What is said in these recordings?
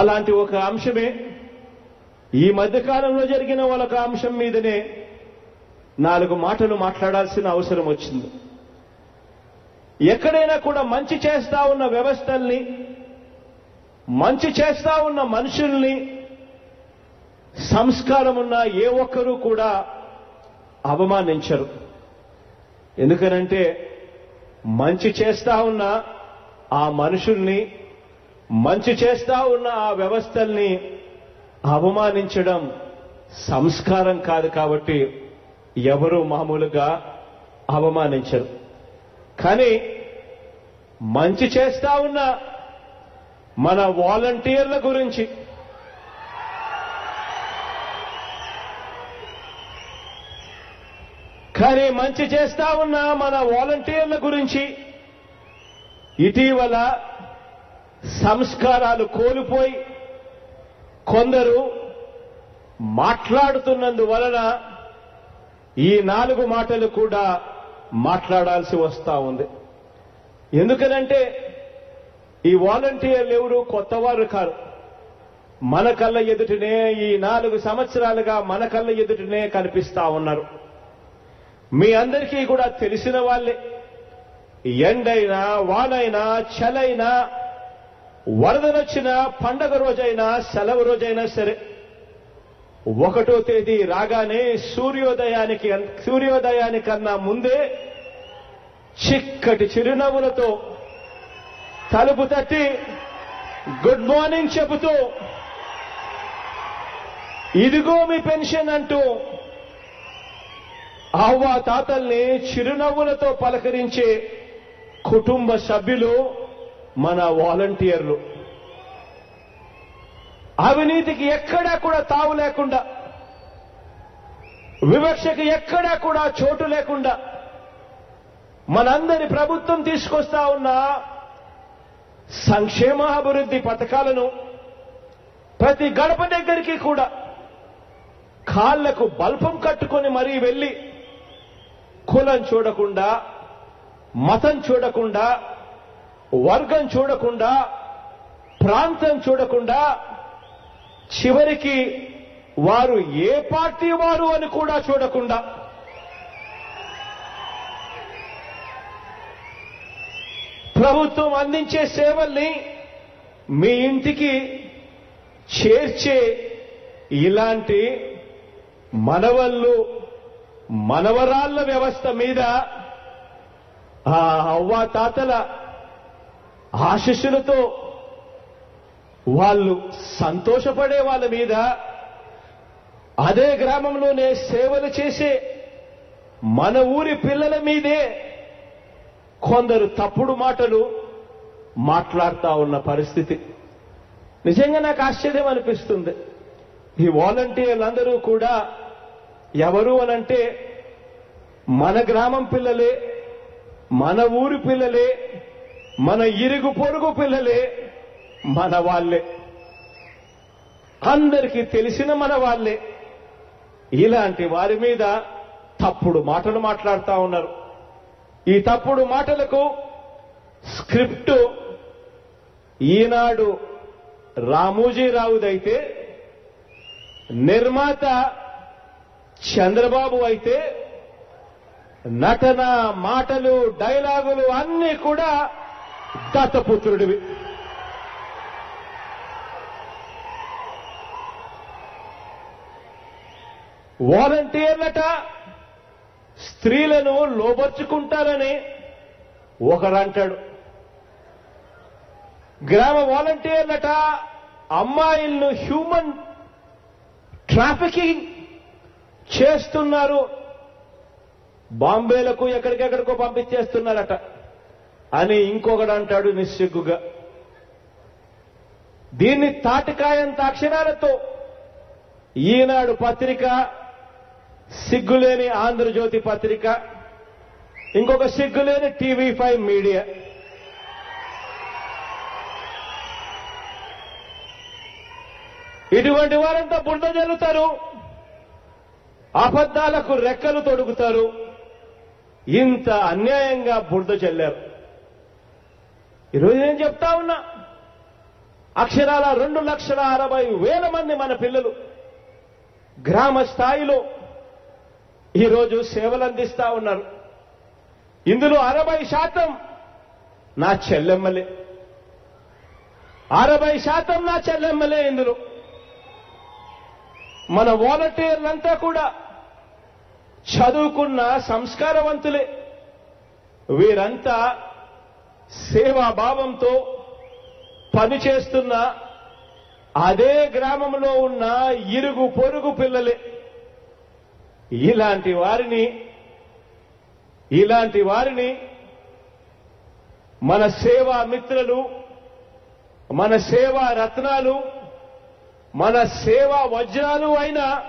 అలాంటి ఒక అంశమే ఈ మధ్యకాలంలో జరిగిన ఒక అంశం మీదనే నాలుగు మాటలు మాట్లాడాల్సిన అవసరం వచ్చింది. ఎక్కడైనా కూడా మంచి చేస్తా ఉన్న వ్యవస్థల్ని మంచి చేస్తా ఉన్న మనుషుల్ని సంస్కారం ఉన్న ఏ ఒక్కరూ కూడా అవమానించరు. ఎందుకనంటే మంచి చేస్తా ఉన్న ఆ మనుషుల్ని మంచి చేస్తా ఉన్న ఆ వ్యవస్థల్ని అవమానించడం సంస్కారం కాదు కాబట్టి ఎవరు మామూలుగా అవమానించరు. కానీ మంచి చేస్తా ఉన్న మన వాలంటీర్ల గురించి కానీ మంచి చేస్తా ఉన్న మన వాలంటీర్ల గురించి ఇటీవల సంస్కారాలు కోల్పోయి కొందరు మాట్లాడుతున్నందువలన ఈ నాలుగు మాటలు కూడా మాట్లాడాల్సి వస్తా ఉంది. ఎందుకనంటే ఈ వాలంటీర్లు ఎవరు? కొత్తవారు కారు. మన కళ్ళ ఎదుటనే ఈ నాలుగు సంవత్సరాలుగా మన కళ్ళ ఎదుటనే కనిపిస్తా ఉన్నారు. మీ అందరికీ కూడా తెలిసిన వాళ్ళే. ఎండైనా వానైనా చలైనా వరదనొచ్చినా పండగ రోజైనా సెలవు రోజైనా సరే ఒకటో తేదీ రాగానే సూర్యోదయానికి సూర్యోదయానికన్నా ముందే చిక్కటి చిరునవ్వులతో తలుపు తట్టి గుడ్ మార్నింగ్ చెబుతూ ఇదిగో మీ పెన్షన్ అంటూ అవ్వా తాతల్ని చిరునవ్వులతో పలకరించే కుటుంబ సభ్యులు మన వాలంటీర్లు. అవినీతికి ఎక్కడా కూడా తావు లేకుండా వివక్షకి ఎక్కడా కూడా చోటు లేకుండా మనందరి ప్రభుత్వం తీసుకొస్తా ఉన్న సంక్షేమాభివృద్ధి పథకాలను ప్రతి గడప దగ్గరికి కూడా కాళ్ళకు బల్పం కట్టుకొని మరీ వెళ్ళి కులం చూడకుండా మతం చూడకుండా వర్గం చూడకుండా ప్రాంతం చూడకుండా చివరికి వారు ఏ పార్టీ వారు అని కూడా చూడకుండా. ప్రభుత్వం అందించే సేవల్ని మీ ఇంటికి చేర్చే ఇలాంటి మనవళ్ళు మనవరాళ్ళ వ్యవస్థ మీద ఆ అవ్వ తాతల ఆశిస్సులతో వాళ్ళు సంతోషపడే వాళ్ళ మీద అదే గ్రామంలోనే సేవలు చేసే మన ఊరి పిల్లల మీదే కొందరు తప్పుడు మాటలు మాట్లాడుతా ఉన్న పరిస్థితి. నిజంగా నాకు ఆశ్చర్యం అనిపిస్తుంది. ఈ వాలంటీర్లందరూ కూడా ఎవరు అనంటే మన గ్రామం పిల్లలే మన ఊరి పిల్లలే మన ఇరుగు పొరుగు పిల్లలే మన వాళ్ళే అందరికీ తెలిసిన మన వాళ్ళే ఇలాంటి వారి మీద తప్పుడు మాటలు మాట్లాడుతూ ఉన్నారు. ఈ తప్పుడు మాటలకు స్క్రిప్ట్ ఈనాడు రామోజీరావుదైతే నిర్మాత చంద్రబాబు అయితే నటన మాటలు డైలాగులు అన్నీ కూడా దత్తపుత్రుడివి వాలంటీర్లట స్త్రీలను లోబర్చుకుంటారని ఒకరంటాడు గ్రామ వాలంటీర్లట అమ్మాయిలను హ్యూమన్ ట్రాఫికింగ్ చేస్తున్నారు. బాంబేలకు ఎక్కడికెక్కడికో పంపించేస్తున్నారట. అని ఇంకొకడు అంటాడు నిస్సిగ్గుగా. దీన్ని తాటికాయంత అక్షరాలతో ఈనాడు పత్రిక సిగ్గులేని ఆంధ్రజ్యోతి పత్రిక ఇంకొక సిగ్గులేని టీవీ ఫైవ్ మీడియా. ఇటువంటి వారంతా బుండ జల్లుతారు అబద్ధాలకు రెక్కలు తొడుగుతారు ఇంత అన్యాయంగా బురద చెల్లారు ఈరోజు నేను చెప్తా ఉన్నా? అక్షరాల రెండు లక్షల అరవై వేల మంది మన పిల్లలు గ్రామ స్థాయిలో ఈరోజు సేవలు అందిస్తా ఉన్నారు. ఇందులో అరవై శాతం నా చెల్లెమ్మలే. అరవై శాతం నా చెల్లెమ్మలే ఇందులో. మన వాలంటీర్లంతా కూడా చదువుకున్న సంస్కారవంతులే. వీరంతా సేవాభావంతో పనిచేస్తున్న అదే గ్రామంలో ఉన్న ఇరుగు పొరుగు పిల్లలే. ఇలాంటి వారిని ఇలాంటి వారిని మన సేవా మిత్రులు మన సేవా రత్నాలు మన సేవా వజ్రాలు అయిన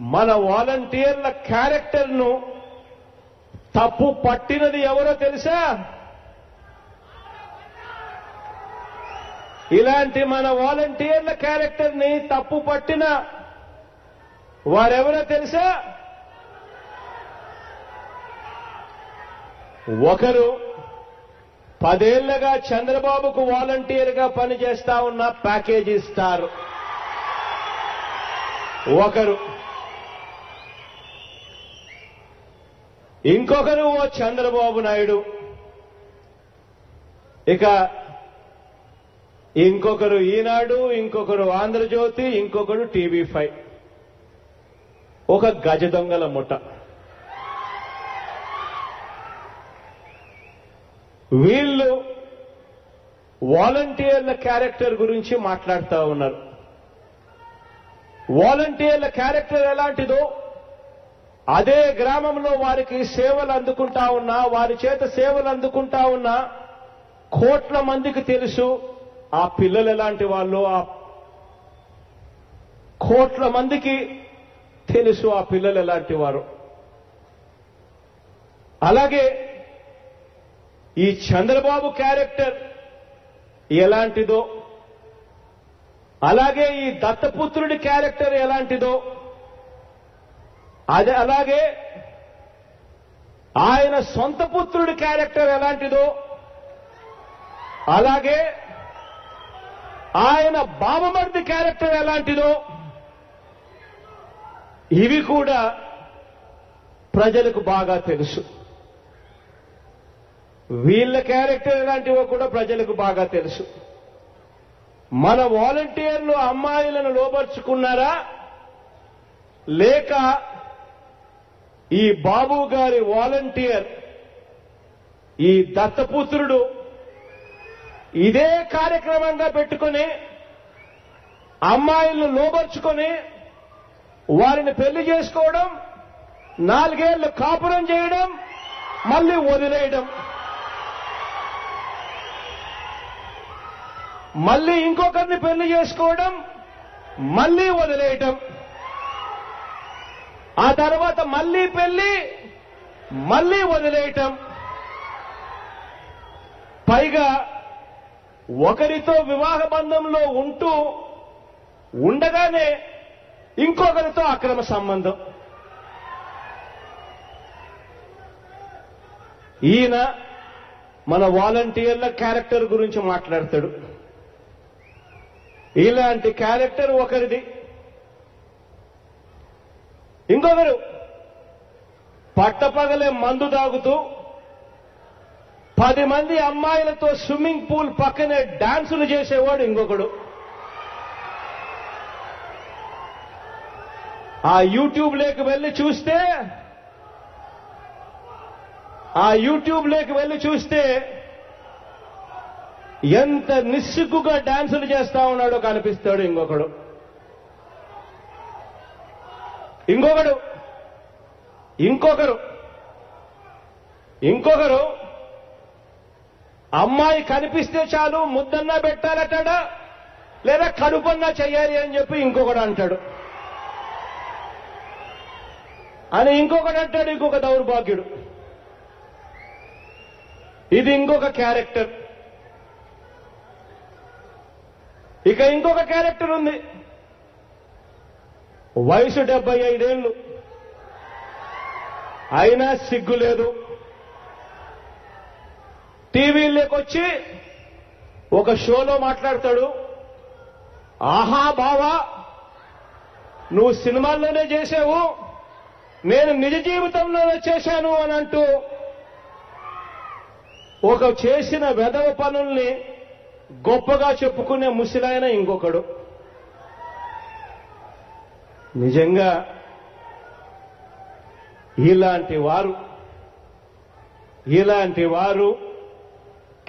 మన వాలంటీర్ల క్యారెక్టర్ను తప్పు పట్టినది ఎవరో తెలుసా? ఇలాంటి మన వాలంటీర్ల క్యారెక్టర్ని తప్పు పట్టిన వారెవరో తెలుసా? ఒకరు పదేళ్ళగా చంద్రబాబుకు వాలంటీర్గా పనిచేస్తా ఉన్న ప్యాకేజీ ఇస్తారు ఒకరు ఇంకొకరు ఓ చంద్రబాబు నాయుడు. ఇక ఇంకొకరు ఈనాడు ఇంకొకరు ఆంధ్రజ్యోతి ఇంకొకరు టీవీ ఫైవ్. ఒక గజ దొంగల ముఠ. వీళ్ళు వాలంటీర్ల క్యారెక్టర్ గురించి మాట్లాడుతూ ఉన్నారు. వాలంటీర్ల క్యారెక్టర్ ఎలాంటిదో అదే గ్రామంలో వారికి సేవలు అందుకుంటా ఉన్నా వారి చేత సేవలు అందుకుంటా ఉన్నా కోట్ల మందికి తెలుసు ఆ పిల్లలు ఎలాంటి వాళ్ళు ఆ కోట్ల మందికి తెలుసు ఆ పిల్లలు ఎలాంటి వారు. అలాగే ఈ చంద్రబాబు క్యారెక్టర్ ఎలాంటిదో అలాగే ఈ దత్తపుత్రుడి క్యారెక్టర్ ఎలాంటిదో అదే అలాగే ఆయన సొంత పుత్రుడి క్యారెక్టర్ ఎలాంటిదో అలాగే ఆయన బావమర్ది క్యారెక్టర్ ఎలాంటిదో ఇవి కూడా ప్రజలకు బాగా తెలుసు. వీళ్ళ క్యారెక్టర్ ఎలాంటివో కూడా ప్రజలకు బాగా తెలుసు. మన వాలంటీర్లు అమ్మాయిలను లోపరుచుకున్నారా లేక ఈ బాబు గారి వాలంటీర్ ఈ దత్తపుత్రుడు ఇదే కార్యక్రమంగా పెట్టుకొని అమ్మాయిలను లోబర్చుకొని వారిని పెళ్ళి చేసుకోవడం నాలుగేళ్ళు కాపురం చేయడం మళ్ళీ వదిలేయడం. మళ్ళీ ఇంకొకరిని పెళ్ళి చేసుకోవడం మళ్ళీ వదిలేయటం. ఆ తర్వాత మళ్ళీ పెళ్ళి మళ్ళీ వదిలేయటం. పైగా ఒకరితో వివాహ బంధంలో ఉంటూ ఉండగానే ఇంకొకరితో అక్రమ సంబంధం. ఈయన మన వాలంటీర్ల క్యారెక్టర్ గురించి మాట్లాడతాడు. ఇలాంటి క్యారెక్టర్ ఒకరిది. ఇంకొకరు పట్టపగలే మందు తాగుతూ పది మంది అమ్మాయిలతో స్విమ్మింగ్ పూల్ పక్కనే డాన్సులు చేసేవాడు ఇంకొకడు. ఆ యూట్యూబ్ లేకి వెళ్ళి చూస్తే ఆ యూట్యూబ్ లేకి వెళ్ళి చూస్తే ఎంత నిస్సిగ్గుగా డాన్సులు చేస్తా ఉన్నాడో కనిపిస్తాడు ఇంకొకడు. ఇంకొకడు. ఇంకొకరు. ఇంకొకరు. అమ్మాయి కనిపిస్తే చాలు ముద్దన్నా పెట్టాలటాడా? లేదా కడుపన్నా చెయ్యాలి అని చెప్పి ఇంకొకడు అంటాడు. అని ఇంకొకడు అంటాడు ఇంకొక దౌర్భాగ్యుడు. ఇది ఇంకొక క్యారెక్టర్. ఇక ఇంకొక క్యారెక్టర్ ఉంది. వయసు డెబ్బై ఐదేళ్ళు అయినా సిగ్గు లేదు టీవీలోకి వచ్చి ఒక షోలో మాట్లాడతాడు. ఆహా బావా నువ్వు సినిమాల్లోనే చేసావు నేను నిజ జీవితంలోనే చేశాను అని అంటూ ఒక చేసిన వెధవ పనుల్ని గొప్పగా చెప్పుకునే ముసిలాయన ఇంకొకడు. నిజంగా ఇలాంటి వారు ఇలాంటి వారు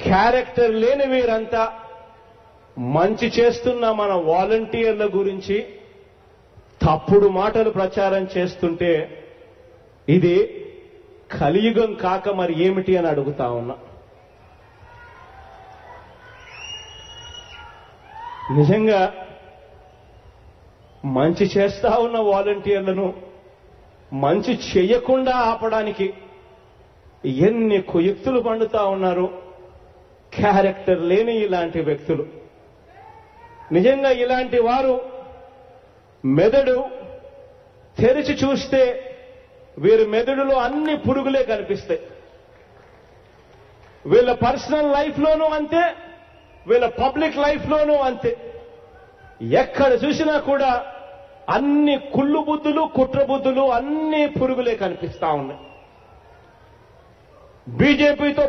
క్యారెక్టర్ లేని వీరంతా మంచి చేస్తున్న మన వాలంటీర్ల గురించి తప్పుడు మాటలు ప్రచారం చేస్తుంటే ఇది కలియుగం కాక మరి ఏమిటి అని అడుగుతా ఉన్నా. నిజంగా మంచి చేస్తా ఉన్న వాలంటీర్లను మంచి చేయకుండా ఆపడానికి ఎన్ని కుయుక్తులు పండుతా ఉన్నారు. క్యారెక్టర్ లేని ఇలాంటి వ్యక్తులు. నిజంగా ఇలాంటి వారు మెదడు తెరిచి చూస్తే వీరి మెదడులో అన్ని పురుగులే కనిపిస్తాయి. వీళ్ళ పర్సనల్ లైఫ్లోనూ అంతే వీళ్ళ పబ్లిక్ లైఫ్లోనూ అంతే. ఎక్కడ చూసినా కూడా అన్ని కుళ్ళు బుద్ధులు కుట్ర బుద్ధులు అన్ని పురుగులే కనిపిస్తా ఉన్నాయి. బీజేపీతో